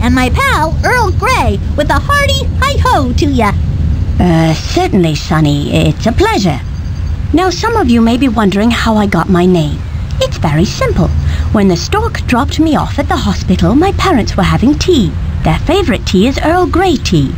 and my pal Earl Grey with a hearty hi-ho to ya. Uh, certainly, Sonny. It's a pleasure. Now, some of you may be wondering how I got my name. It's very simple. When the stork dropped me off at the hospital, my parents were having tea. Their favorite tea is Earl Grey tea.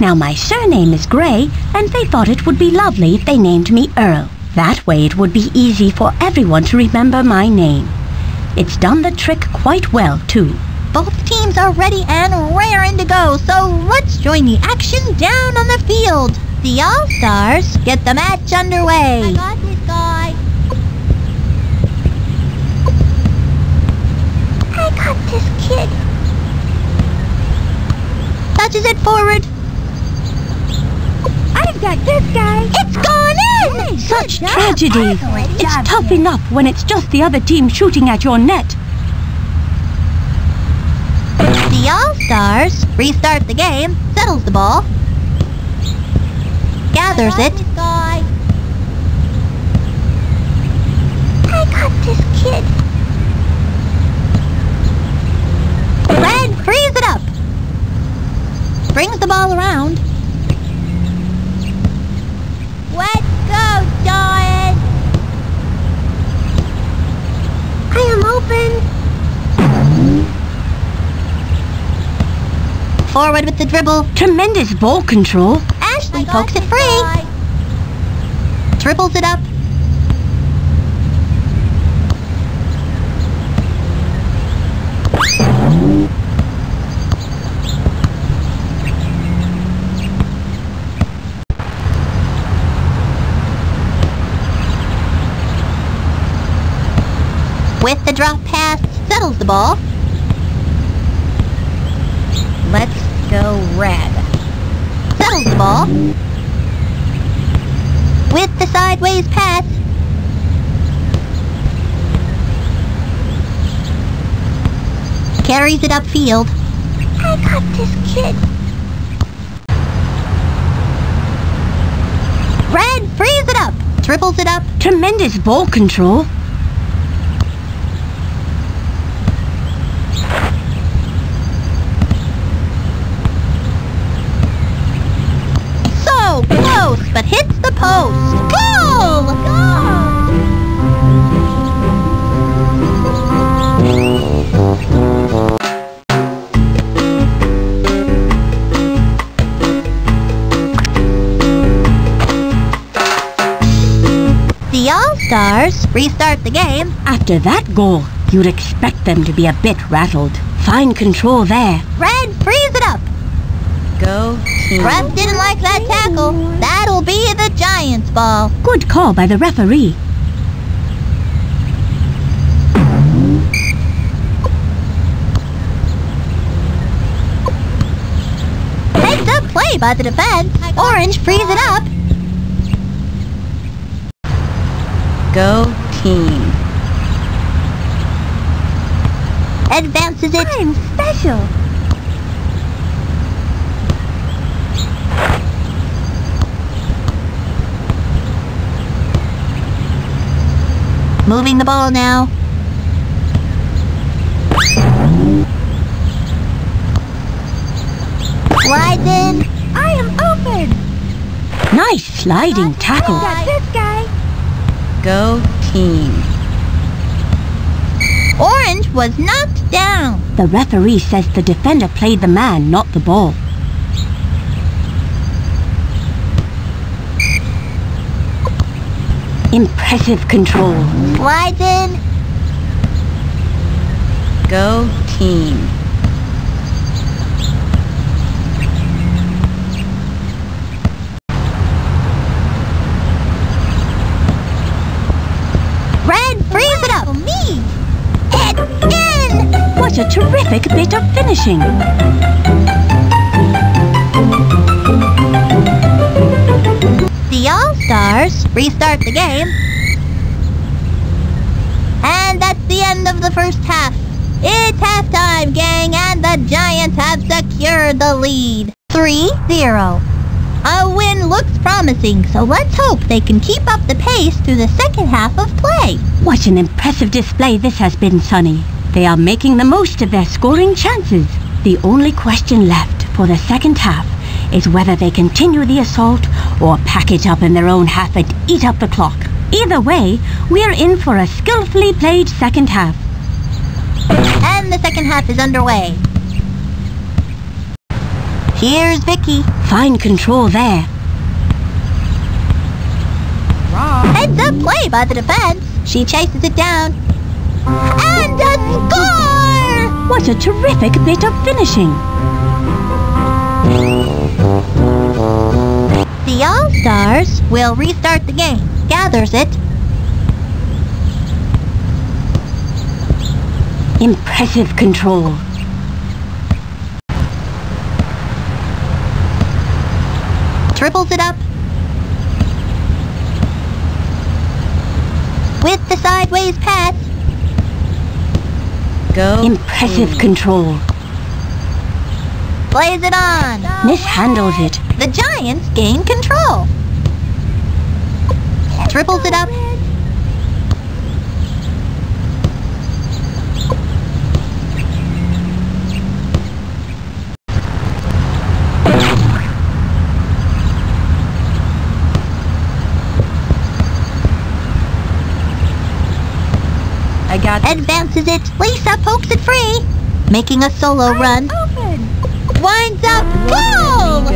Now, my surname is Grey, and they thought it would be lovely if they named me Earl. That way it would be easy for everyone to remember my name. It's done the trick quite well, too. Both teams are ready and raring to go, so let's join the action down on the field. The All-Stars get the match underway. I got this guy. I got this kid. Touches it forward. I've got this guy. It's gone in! Such tragedy. It's tough enough when it's just the other team shooting at your net. The All-Stars restart the game, settles the ball, gathers it. I got this kid. Red frees it up. Brings the ball around. Let's go, Giant! I am open. Forward with the dribble. Tremendous ball control. Ashley pokes it free. Dribbles it up. With the drop pass, settles the ball. Let's go red. Settles the ball. With the sideways pass. Carries it upfield. I got this kid. Red frees it up. Dribbles it up. Tremendous ball control. So close, but hits the post. Goal! Goal! The All-Stars restart the game. After that goal, you'd expect them to be a bit rattled. Fine control there. Red frees it up. Go team. Ref didn't like that tackle. That'll be the Giants' ball. Good call by the referee. Heads up play by the defense. Orange frees it up. Go team. Advances it. I'm special. Moving the ball now. Slides in. I am open. Nice sliding tackle. Got this guy. Go team. Orange was knocked down. The referee says the defender played the man, not the ball. Impressive control. Slides in. Go team. Red frees it up. Me. It's in. What a terrific bit of finishing. Restart the game. And that's the end of the first half. It's halftime, gang, and the Giants have secured the lead. 3-0. A win looks promising, so let's hope they can keep up the pace through the second half of play. What an impressive display this has been, Sonny. They are making the most of their scoring chances. The only question left for the second half is whether they continue the assault or pack it up in their own half and eat up the clock. Either way, we're in for a skillfully played second half. And the second half is underway. Here's Vicki. Fine control there. Heads up play by the defense. She chases it down. And a score! What a terrific bit of finishing. The All-Stars will restart the game. Gathers it. Impressive control. Triples it up. With the sideways pass. Go. Impressive control. Plays it on. Mishandles it. The Giants gain control. Triples it up. I got Advances it. Lisa pokes it free. Making a solo run. Winds up. Goal!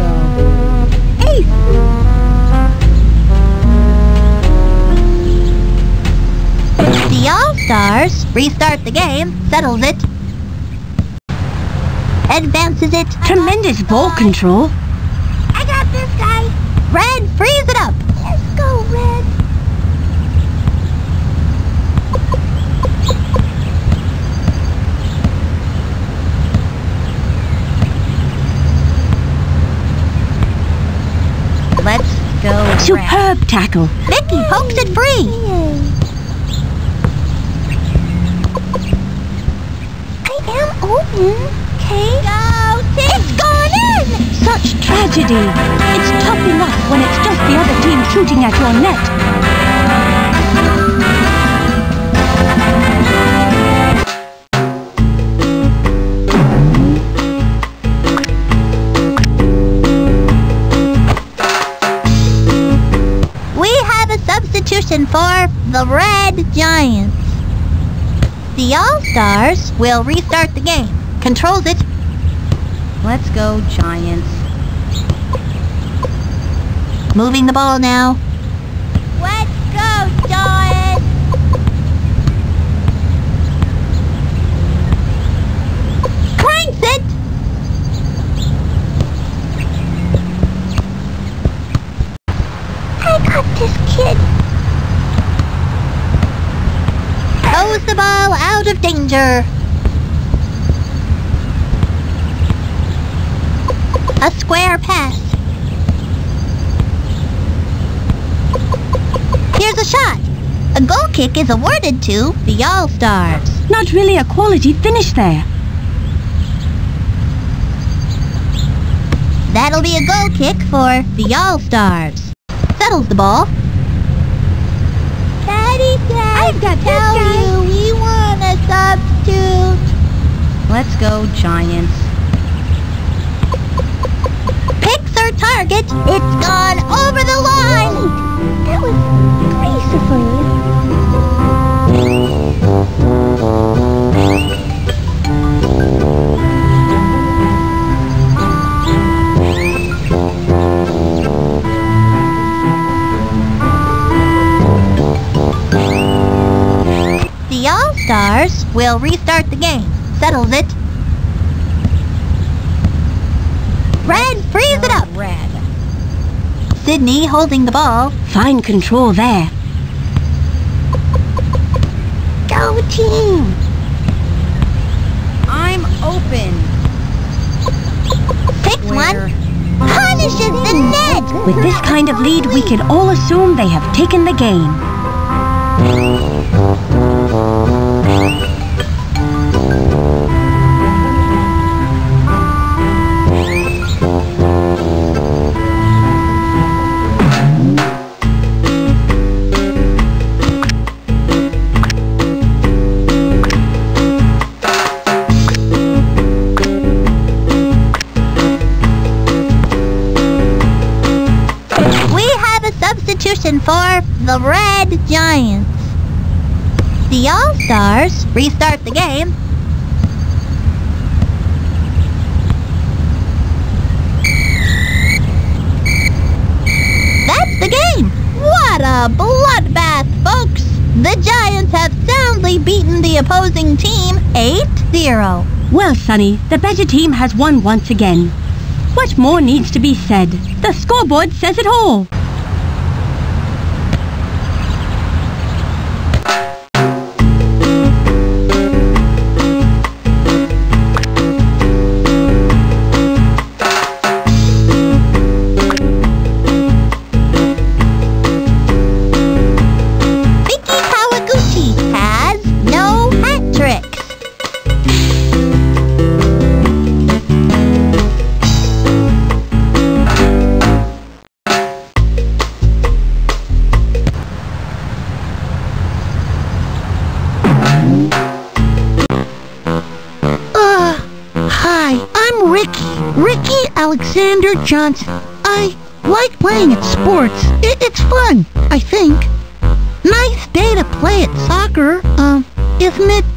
Ace. The All-Stars restart the game, settles it. Advances it. Tremendous ball control. I got this guy. Red, frees it up. Let's go, Red. Let's go, Superb tackle. Vicki pokes it free. I am open. Okay. Go, It's gone in. Such tragedy. It's tough enough when it's just the other team shooting at your net. Substitution for the Red Giants. The All-Stars will restart the game. Controls it. Let's go, Giants. Moving the ball now. Let's go, Giants! Cranks it! I got this kid. Throws the ball out of danger. A square pass. Here's a shot. A goal kick is awarded to the All-Stars. Not really a quality finish there. That'll be a goal kick for the All-Stars. Settles the ball. Said, I've got tell you we want a substitute. Let's go, Giants. Picks her target. It's gone over the line. Will restart the game. Settles it. Red, frees it up. Oh, red. Sidney holding the ball. Fine control there. Go team. I'm open. Picks one. Punishes the net. With this kind of lead, we can all assume they have taken the game. The Red Giants. The All-Stars restart the game. That's the game! What a bloodbath, folks! The Giants have soundly beaten the opposing team 8-0. Well, Sonny, the better team has won once again. What more needs to be said? The scoreboard says it all. Alexander Johnson. I like playing at sports. It's fun, I think. Nice day to play at soccer, um, isn't it?